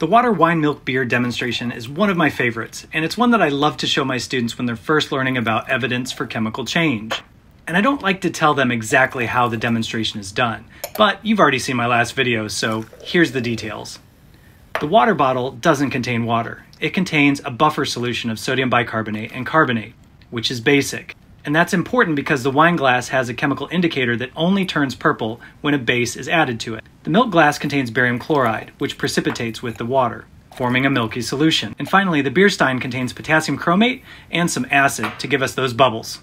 The water, wine, milk, beer demonstration is one of my favorites, and it's one that I love to show my students when they're first learning about evidence for chemical change. And I don't like to tell them exactly how the demonstration is done, but you've already seen my last video, so here's the details. The water bottle doesn't contain water. It contains a buffer solution of sodium bicarbonate and carbonate, which is basic. And that's important because the wine glass has a chemical indicator that only turns purple when a base is added to it. The milk glass contains barium chloride, which precipitates with the water, forming a milky solution. And finally, the beer stein contains potassium chromate and some acid to give us those bubbles.